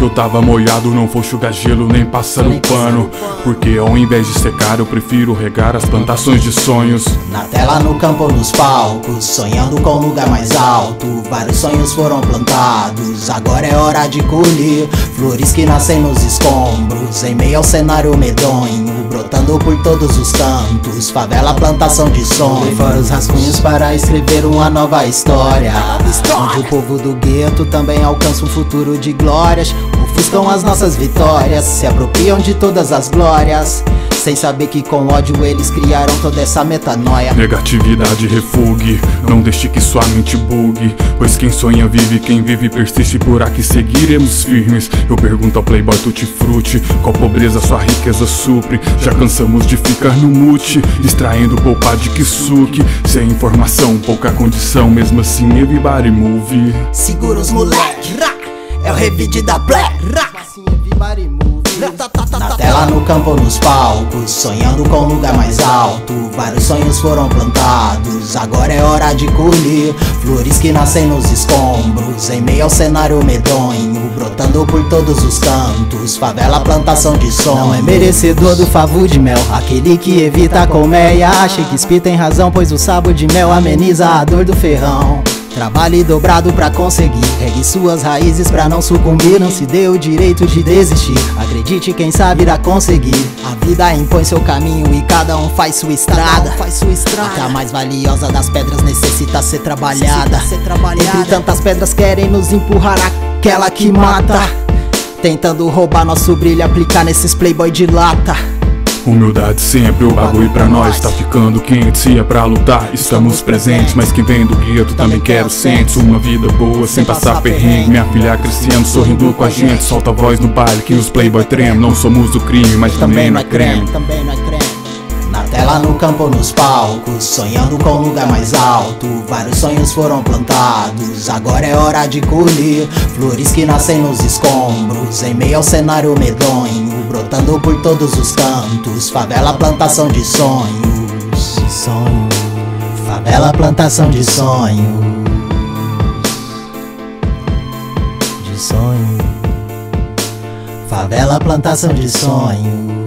eu tava molhado, não vou chugar gelo nem passando pano. Porque ao invés de secar, eu prefiro regar as plantações de sonhos. Na tela, no campo, nos palcos, sonhando com um lugar mais alto. Vários sonhos foram plantados, agora é hora de colher. Flores que nascem nos escombros, em meio ao cenário medonho, brotando por todos os cantos. Favela, plantação de sonhos. Fora os rascunhos para escrever uma nova história. Onde o povo do gueto também alcança um futuro de glórias. Ofuscam as nossas vitórias, se apropriam de todas as glórias. Sem saber que com ódio eles criaram toda essa metanoia. Negatividade refugue, não deixe que sua mente bugue. Pois quem sonha vive, quem vive persiste, por aqui seguiremos firmes. Eu pergunto ao Playboy Tutti Frutti, qual pobreza sua riqueza supre? Já cansamos de ficar no mute, extraindo polpa de kisuke. Sem informação, pouca condição, mesmo assim everybody move. Segura os moleque, é o revide da Black. Na tela, no campo, nos palcos, sonhando com um lugar mais alto. Vários sonhos foram plantados, agora é hora de colher. Flores que nascem nos escombros, em meio ao cenário medonho, brotando por todos os cantos. Favela, plantação de som. Não é merecedor do favor de mel, aquele que evita a colmeia. Shakespeare tem razão, pois o sabor de mel ameniza a dor do ferrão. Trabalhe dobrado pra conseguir. Regue suas raízes pra não sucumbir. Não se dê o direito de desistir. Acredite, quem sabe irá conseguir. A vida impõe seu caminho e cada um faz sua estrada. Faz sua estrada. Até a mais valiosa das pedras necessita ser trabalhada. Necessita ser trabalhada. Entre tantas pedras querem nos empurrar aquela que mata. Tentando roubar nosso brilho, aplicar nesses playboy de lata. Humildade sempre, o bagulho pra nós tá ficando quente. Se é pra lutar, estamos presentes. Mas quem vem do gueto também quer o sentes. Uma vida boa sem passar perrengue. Minha filha crescendo, sorrindo com a gente. Solta a voz no baile que os playboy tremem. Não somos do crime, mas também não é creme. Também não é creme. Na tela, no campo, nos palcos, sonhando com um lugar mais alto. Vários sonhos foram plantados, agora é hora de colher. Flores que nascem nos escombros, em meio ao cenário medonho, brotando por todos os cantos. Favela, plantação de sonhos. De sonho. Favela, plantação de sonhos. De sonho. Favela, plantação de sonhos.